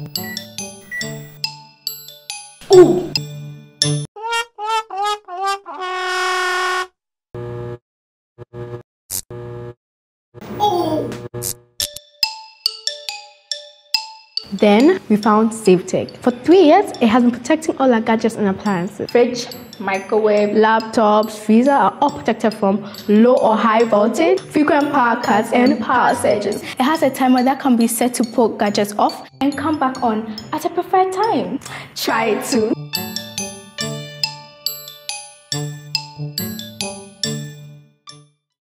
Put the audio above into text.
Ooh! Oh! Then we found SaveTecQ. For three years, it has been protecting all our gadgets and appliances. Fridge, microwave, laptops, freezer are all protected from low or high voltage, frequent power cuts, and power surges. It has a timer that can be set to pull gadgets off and come back on at a preferred time. Try it too.